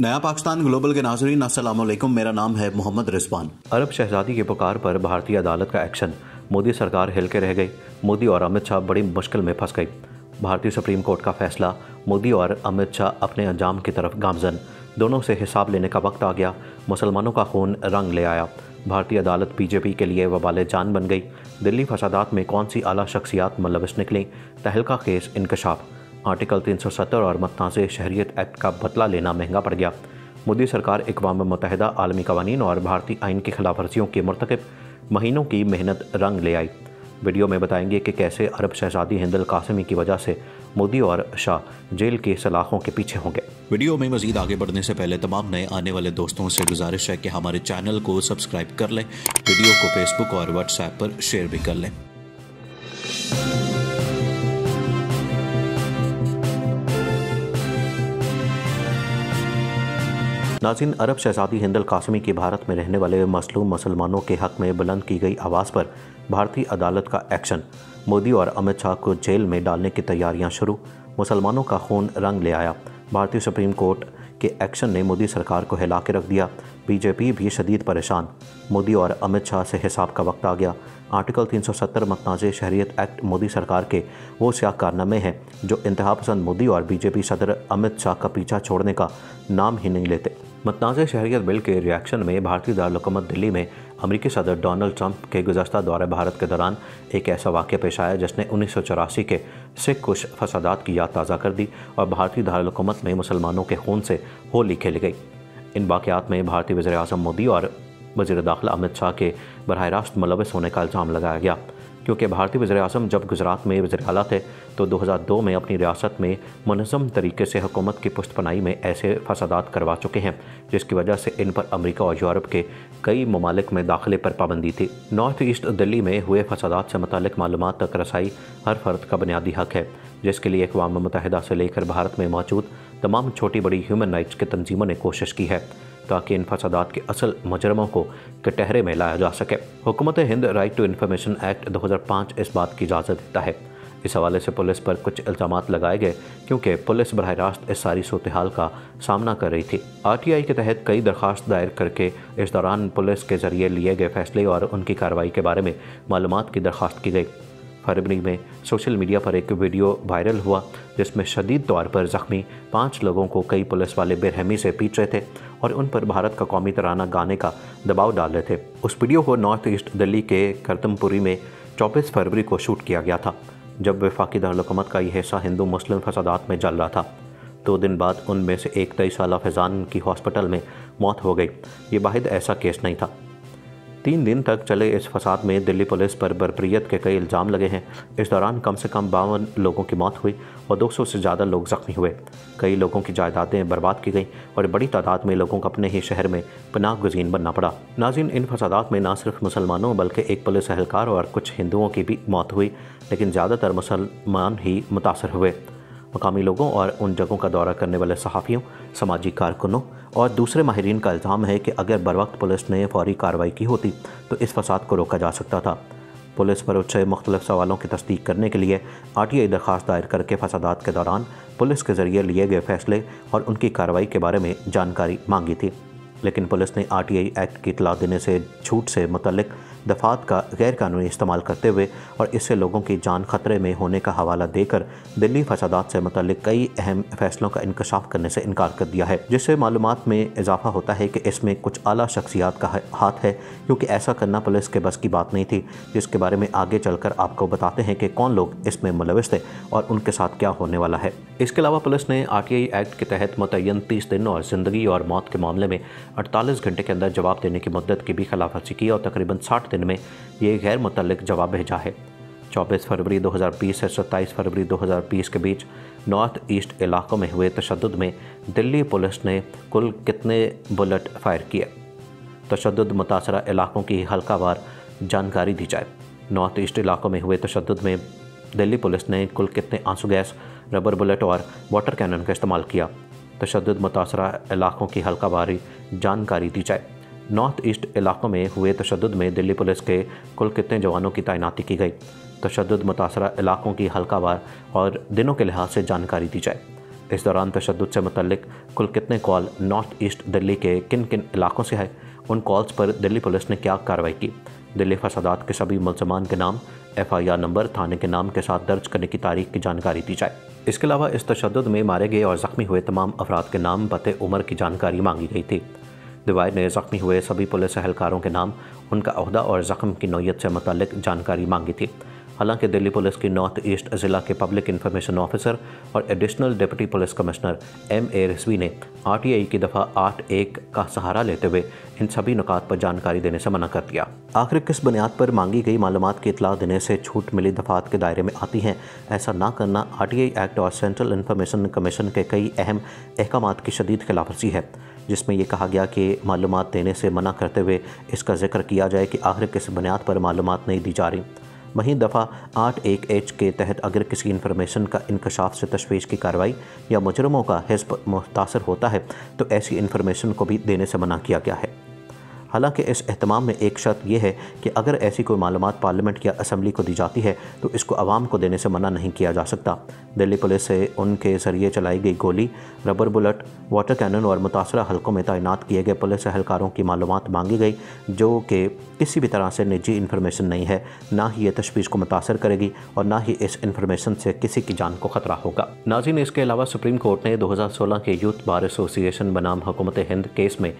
नया पाकिस्तान ग्लोबल के नाजरीन वालेकुम मेरा नाम है मोहम्मद रिजवान। अरब शहजादी के पुकार पर भारतीय अदालत का एक्शन। मोदी सरकार हिल के रह गई। मोदी और अमित शाह बड़ी मुश्किल में फंस गई। भारतीय सुप्रीम कोर्ट का फैसला, मोदी और अमित शाह अपने अंजाम की तरफ़ गामजन। दोनों से हिसाब लेने का वक्त आ गया। मुसलमानों का खून रंग ले आया। भारतीय अदालत बीजेपी के लिए वबाल जान बन गई। दिल्ली फसादात में कौन सी आला शख्सियात मुलविस निकली? तहलका केस इंकशाफ। आर्टिकल 370 और मतनाज़ शहरीत एक्ट का बदला लेना महँगा पड़ गया। मोदी सरकार अकवा मुतहदा आलमी कवानीन और भारतीय आइन की खिलाफ वर्जियों के मरतकब महीनों की मेहनत रंग ले आई। वीडियो में बताएँगे कि कैसे अरब शहजादी हिंदल कासमी की वजह से मोदी और शाह जेल के सलाखों के पीछे होंगे। वीडियो में मजीद आगे बढ़ने से पहले तमाम नए आने वाले दोस्तों से गुजारिश है कि हमारे चैनल को सब्सक्राइब कर लें, वीडियो को फेसबुक और व्हाट्सएप पर शेयर भी कर लें। नाजिन अरब शहजादी हिंदल कासमी की भारत में रहने वाले मसलूम मुसलमानों के हक में बुलंद की गई आवाज़ पर भारतीय अदालत का एक्शन। मोदी और अमित शाह को जेल में डालने की तैयारियाँ शुरू, मुसलमानों का खून रंग ले आया। भारतीय सुप्रीम कोर्ट के एक्शन ने मोदी सरकार को हिला के रख दिया। बीजेपी भी शदीद परेशान। मोदी और अमित शाह से हिसाब का वक्त आ गया। आर्टिकल 370 मतनाज़ शहरीत एक्ट मोदी सरकार के वो स्या कारनामे हैं, जो इंतहा पसंद मोदी और बीजेपी सदर अमित शाह का पीछा छोड़ने का नाम ही नहीं लेते। मतनाज़ शहरीत बिल के रिएक्शन में भारतीय दारकूमत दिल्ली में अमरीकी सदर डोनाल्ड ट्रंप के गुजशत दौरे भारत के दौरान एक ऐसा वाक़ पेश आया जिसने उन्नीस सौ चौरासी के सिख कुछ फसादात की याद ताज़ा कर दी और भारतीय दारकूमत में मुसलमानों के खून से होली खेली गई। इन वाक़ात में भारतीय वजे अजम मोदी और वजी दाखिला अमित शाह के बरह रास्त मुलविस होने का इल्ज़ाम लगाया गया। क्योंकि भारतीय वजे अजम जब गुजरात में वज़र अला थे तो 2002 में अपनी रियासत में मनज़म तरीके से हुकूमत की पुष्टपनाई में ऐसे फसादात करवा चुके हैं, जिसकी वजह से इन पर अमरीका और यूरोप के कई ममालिक में दाखिले पर पाबंदी थी। नॉर्थ ईस्ट दिल्ली में हुए फसादात से मुतल मालूम तक रसाई हर फर्द का बुनियादी हक है, जिसके लिए अकवा मुतहदा से लेकर भारत में मौजूद तमाम छोटी बड़ी ह्यूमन राइट्स की तंजीमों ने कोशिश की है। ताकि इन फसादात के असल मुजरमों को कटहरे में लाया जा सके। हुकूमत Hind right to information act 2005 इस बात की इजाज़त देता है। इस हवाले से पुलिस पर कुछ इल्ज़ाम लगाए गए, क्योंकि पुलिस बरह रास्त इस सारी सूरत हाल का सामना कर रही थी। आर टी आई के तहत कई दरख्वास्त दायर करके इस दौरान पुलिस के ज़रिए लिए गए फैसले और उनकी कार्रवाई के बारे में मालूम की दरख्वास्त की गई। फरवरी में सोशल मीडिया पर एक वीडियो वायरल हुआ, जिसमें शदीद तौर पर ज़ख्मी पाँच लोगों को कई पुलिस वाले बेरहमी से पीट रहे थे और उन पर भारत का कौमी तराना गाने का दबाव डाल रहे थे। उस वीडियो को नॉर्थ ईस्ट दिल्ली के करतमपुरी में चौबीस फरवरी को शूट किया गया था, जब वफाकी दारकूमत का यह हिस्सा हिंदू मुस्लिम फसादात में जल रहा था। दो दिन बाद उनमें से एक तेईस साल फैज़ान की हॉस्पिटल में मौत हो गई। ये वाहिद ऐसा केस नहीं था। तीन दिन तक चले इस फसाद में दिल्ली पुलिस पर बरबरीत के कई इल्ज़ाम लगे हैं। इस दौरान कम से कम बावन लोगों की मौत हुई और 200 से ज़्यादा लोग ज़ख्मी हुए। कई लोगों की जायदादें बर्बाद की गईं और बड़ी तादाद में लोगों को अपने ही शहर में पनाह गुजीन बनना पड़ा। नाजिन, इन फसादात में न सिर्फ़ मुसलमानों, बल्कि एक पुलिस एहलकार और कुछ हिंदुओं की भी मौत हुई, लेकिन ज़्यादातर मुसलमान ही मुतासर हुए। मकामी लोगों और उन जगहों का दौरा करने वाले सहाफ़ियों समाजी कारकुनों और दूसरे माहरीन का इल्ज़ाम है कि अगर बर वक्त पुलिस ने फौरी कार्रवाई की होती तो इस फसाद को रोका जा सकता था। पुलिस पर उठे मुख्तलिफ़ सवालों की तस्दीक करने के लिए आर टी आई दरख्वास्त दायर करके फसादात के दौरान पुलिस के ज़रिए लिए गए फैसले और उनकी कार्रवाई के बारे में जानकारी मांगी थी। लेकिन पुलिस ने आर टी आई एक्ट की इतला देने से छूट से मुतलक दफात का गैर कानूनी इस्तेमाल करते हुए और इससे लोगों की जान खतरे में होने का हवाला देकर दिल्ली फसादात से मुतल कई अहम फैसलों का इंकशाफ करने से इनकार कर दिया है, जिससे मालूम में इजाफा होता है कि इसमें कुछ अला शख्सियात का हाथ है, क्योंकि ऐसा करना पुलिस के बस की बात नहीं थी, जिसके बारे में आगे चलकर आपको बताते हैं कि कौन लोग इसमें मुलविस थे और उनके साथ क्या होने वाला है। इसके अलावा पुलिस ने आर टी आई एक्ट के तहत मुतन तीस दिन और ज़िंदगी और मौत के मामले में अड़तालीस घंटे के अंदर जवाब देने की मदद की भी खिलाफ वर्जी की और तकरीबन साठ दिन में ये गैर मुतलक जवाब भेजा है। 24 फरवरी 2020 से 27 फरवरी 2020 के बीच नॉर्थ ईस्ट इलाकों में हुए तशद में दिल्ली पुलिस ने कुल कितने बुलेट फायर किए? तशद मुतासर इलाकों की हल्कावार जानकारी दी जाए। नॉर्थ ईस्ट इलाकों में हुए तशद में दिल्ली पुलिस ने कुल कितने आँसू, गैस, रबर बुलेट और वाटर कैनन का इस्तेमाल किया? तशद मुतासर इलाकों की हल्का हल्कावारी जानकारी दी जाए। नॉर्थ ईस्ट इलाकों में हुए तशद में दिल्ली पुलिस के कुल कितने जवानों की तैनाती की गई। तशद मुतासर इलाकों की हल्कावार और दिनों के लिहाज से जानकारी दी जाए। इस दौरान तशद से मुतलिक कुल कितने कॉल नॉर्थ ईस्ट दिल्ली के किन किन इलाकों से है, उन कॉल्स पर दिल्ली पुलिस ने क्या कार्रवाई की? दिल्ली फसादात के सभी मुलजमान के नाम एफ़ आई आर नंबर, थाने के नाम के साथ दर्ज करने की तारीख की जानकारी दी जाए। इसके अलावा इस तशद में मारे गए और ज़ख्मी हुए तमाम अफराद के नाम, पते, उम्र की जानकारी मांगी गई थी। दिवाई ने ज़ख्मी हुए सभी पुलिस अहलकारों के नाम, उनका अहदा और ज़ख्म की नौीयत से मतलब जानकारी मांगी थी। हालाँकि दिल्ली पुलिस की नॉर्थ ईस्ट ज़िला के पब्लिक इन्फॉर्मेशन ऑफिसर और additional deputy police commissioner M A Rizvi ने आर टी आई की दफ़ा आठ एक का सहारा लेते हुए इन सभी नुकात पर जानकारी देने से मना कर दिया। आखिर किस बुनियाद पर मांगी गई मालूम की इतला देने से छूट मिली दफात के दायरे में आती हैं, ऐसा ना करना आर टी आई एक्ट और सेंट्रल इन्फॉर्मेशन कमीशन के कई अहम अहकाम की शदीद खिलाफवर्जी है। जिसमें यह कहा गया कि मालूम देने से मना करते हुए इसका ज़िक्र किया जाए कि आखिर किस बुनियाद पर मालूम नहीं दी जा रही। वहीं दफ़ा आठ एक एच के तहत अगर किसी इन्फॉर्मेशन का इंकशाफ से तशवीश की कार्रवाई या मुजरमों का हिस्ब मुतासर होता है तो ऐसी इन्फॉर्मेशन को भी देने से मना किया गया है। हालाँकि इस अहतमाम में एक शर्त यह है कि अगर ऐसी कोई मालूम पार्लियामेंट या असम्बली को दी जाती है तो इसको आवाम को देने से मना नहीं किया जा सकता। दिल्ली पुलिस से उनके ज़रिए चलाई गई गोली, रबर बुलेट, वाटर कैनन और मुतासर हलकों में तैनात किए गए पुलिस अहलकारों की मालूम मांगी गई, जो कि किसी भी तरह से निजी इन्फॉर्मेशन नहीं है। ना ही ये तशवीश को मुतासर करेगी और ना ही इस इन्फॉर्मेशन से किसी की जान को ख़तरा होगा। नाजिन इसके अलावा सुप्रीम कोर्ट ने 2016 के यूथ बार एसोसिएशन बनाम हुकूमत हिंद केस में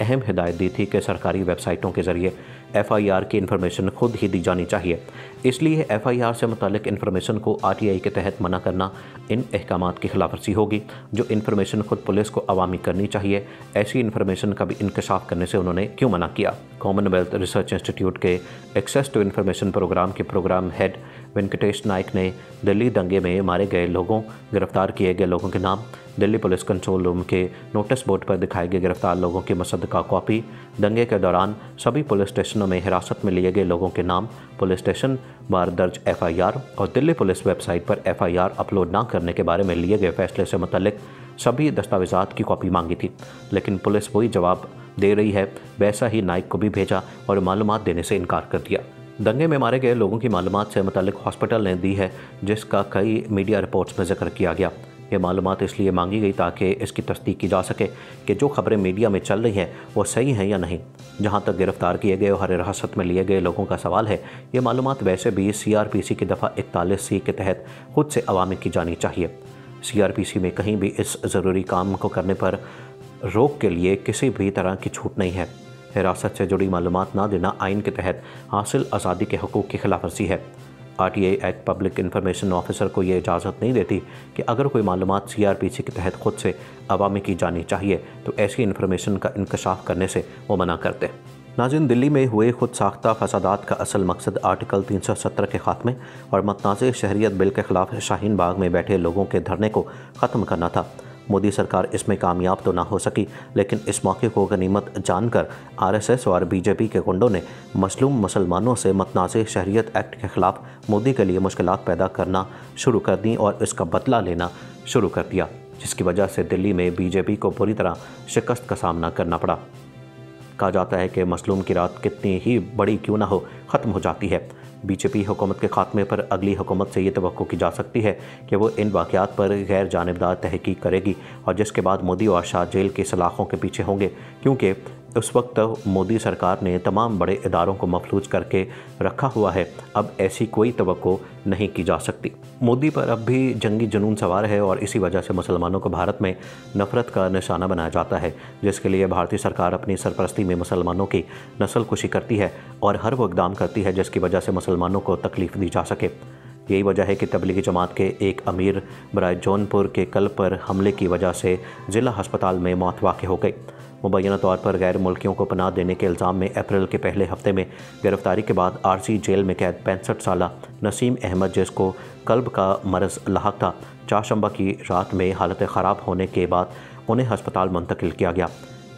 अहम हिदायत दी थी कि सरकारी वेबसाइटों के ज़रिए एफ़ आई आर की इन्फॉर्मेशन खुद ही दी जानी चाहिए। इसलिए एफ़ आई आर से मुतक इन्फॉर्मेशन को आर टी आई के तहत मना करना इन अहकाम की खिलाफ खिलाफवर्जी होगी, जो इन्फॉर्मेशन खुद पुलिस को अवामी करनी चाहिए। ऐसी इन्फॉर्मेशन का भी इंकशाफ करने से उन्होंने क्यों मना किया? कॉमनवेल्थ रिसर्च इंस्टीट्यूट के एक्सेस टू इन्फॉर्मेशन प्रोग्राम के प्रोग्राम हेड वेंकटेश नाइक ने दिल्ली दंगे में मारे गए लोगों, गिरफ़्तार किए गए लोगों के नाम, दिल्ली पुलिस कंट्रोल रूम के नोटिस बोर्ड पर दिखाए गए गिरफ़्तार लोगों की मसद का कॉपी, दंगे के दौरान सभी पुलिस स्टेशनों में हिरासत में लिए गए लोगों के नाम, पुलिस स्टेशन बार दर्ज एफआईआर और दिल्ली पुलिस वेबसाइट पर एफआईआर अपलोड न करने के बारे में लिए गए फैसले से मुतलिक सभी दस्तावेजात की कॉपी मांगी थी। लेकिन पुलिस वही जवाब दे रही है, वैसा ही नाइक को भी भेजा और मालूम देने से इनकार कर दिया। दंगे में मारे गए लोगों की मालूम से मुतल हॉस्पिटल ने दी है, जिसका कई मीडिया रिपोर्ट्स में ज़िक्र किया गया। ये मालूम इसलिए मांगी गई ताकि इसकी तस्दीक की जा सके कि जो खबरें मीडिया में चल रही हैं, वो सही हैं या नहीं। जहाँ तक गिरफ़्तार किए गए और हर हिरासत में लिए गए लोगों का सवाल है, ये मालूम वैसे भी सी आर पी सी की दफ़ा इकतालीस सी के तहत खुद से अवामी की जानी चाहिए। सी आर पी सी में कहीं भी इस ज़रूरी काम को करने पर रोक के लिए किसी भी तरह की छूट नहीं है। हिरासत से जुड़ी मालूम ना देना आइन के तहत हासिल आज़ादी के हकूक़ की खिलाफ वर्जी है। R T I act public information officer को ये इजाज़त नहीं देती कि अगर कोई मालूम सी आर पी सी के तहत खुद से अवामी की जानी चाहिए तो ऐसी इन्फॉर्मेशन का इंकशाफ करने से वो मना करते नाजिन दिल्ली में हुए खुद साख्ता फसादात का असल मकसद आर्टिकल 370 के ख़ात्मे और मतनाज़ शहरीत बिल के ख़िलाफ़ शाहीन बाग में बैठे लोगों के धरने को ख़त्म करना था। मोदी सरकार इसमें कामयाब तो ना हो सकी, लेकिन इस मौके को गनीमत जानकर आरएसएस और बीजेपी के गुंडों ने मसलूम मुसलमानों से मतनाज़ शहरीत एक्ट के ख़िलाफ़ मोदी के लिए मुश्किल पैदा करना शुरू कर दी और इसका बदला लेना शुरू कर दिया, जिसकी वजह से दिल्ली में बीजेपी को बुरी तरह शिकस्त का सामना करना पड़ा। कहा जाता है कि मसलूम की रात कितनी ही बड़ी क्यों ना हो, ख़त्म हो जाती है। बीजेपी हुकूमत के खात्मे पर अगली हुकूमत से ये तो की जा सकती है कि वो इन वाक़ात पर गैर जानबदार तहकीक करेगी और जिसके बाद मोदी और शाह जेल के सलाखों के पीछे होंगे, क्योंकि उस वक्त मोदी सरकार ने तमाम बड़े इदारों को मफलूज करके रखा हुआ है। अब ऐसी कोई तो नहीं की जा सकती। मोदी पर अब भी जंगी जुनून सवार है और इसी वजह से मुसलमानों को भारत में नफ़रत का निशाना बनाया जाता है, जिसके लिए भारतीय सरकार अपनी सरपरस्ती में मुसलमानों की नस्ल कुशी करती है और हर वो इकदाम करती है जिसकी वजह से मुसलमानों को तकलीफ़ दी जा सके। यही वजह है कि तबलीगी जमात के एक अमीर बरए जौनपुर के कल पर हमले की वजह से ज़िला अस्पताल में मौत वाक़ हो गई। मुबैना तौर पर गैर मुल्कियों को पनाह देने के इल्ज़ाम में अप्रैल के पहले हफ़्ते में गिरफ्तारी के बाद आरसी जेल में कैद पैंसठ साल नसीम अहमद, जिसको कल्ब का मरज़ लाक था। चारशंबा की रात में हालत ख़राब होने के बाद उन्हें हस्पताल मुंतकिल किया गया।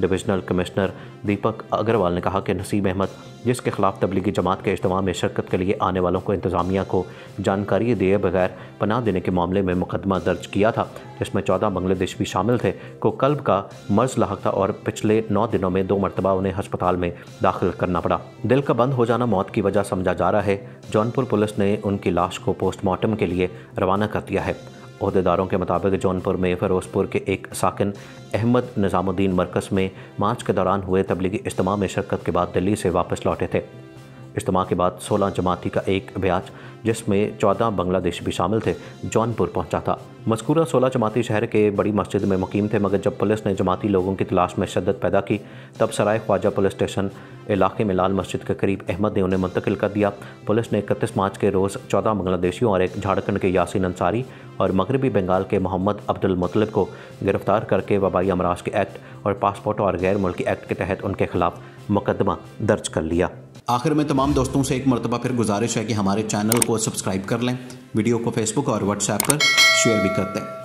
डिविजनल कमिश्नर दीपक अग्रवाल ने कहा कि नसीम अहमद, जिसके खिलाफ तबलीगी जमात के इज्तम में शिरकत के लिए आने वालों को इंतज़ामिया को जानकारी दिए बगैर पनाह देने के मामले में मुकदमा दर्ज किया था, जिसमें चौदह बांग्लादेश भी शामिल थे। को कल्ब का मर्ज लाक था और पिछले नौ दिनों में दो मरतबा उन्हें अस्पताल में दाखिल करना पड़ा। दिल का बंद हो जाना मौत की वजह समझा जा रहा है। जौनपुर पुलिस ने उनकी लाश को पोस्टमार्टम के लिए रवाना कर दिया है। अहदेदारों के मुताबिक जौनपुर में फ़िरोज़पुर के एक साकिन अहमद निज़ामुद्दीन मरकज़ में मार्च के दौरान हुए तबलीगी इज्तम में शिरकत के बाद दिल्ली से वापस लौटे थे। इज्तम के बाद सोलह जमाती का एक ब्याज, जिसमें चौदह बांग्लादेशी भी शामिल थे, जौनपुर पहुँचा था। मस्कूरा सोलह जमाती शहर के बड़ी मस्जिद में मुकीम थे, मगर जब पुलिस ने जमाती लोगों की तलाश में शदत पैदा की, तब सराय ख्वाजा पुलिस स्टेशन इलाके में लाल मस्जिद के करीब अहमद ने उन्हें मुंतकिल कर दिया। पुलिस ने इकतीस मार्च के रोज़ चौदह बांग्लादेशियों और एक झारखंड के यासिन अंसारी और मगरबी बंगाल के मोहम्मद अब्दुल मुतलब को गिरफ़्तार करके वबाई अमराज के एक्ट और पासपोर्ट और गैर मुल्की एक्ट के तहत उनके खिलाफ मुकदमा दर्ज कर लिया। आखिर में तमाम दोस्तों से एक मरतबा फिर गुजारिश है कि हमारे चैनल को सब्सक्राइब कर लें, वीडियो को फेसबुक और व्हाट्सएप पर शेयर भी करते हैं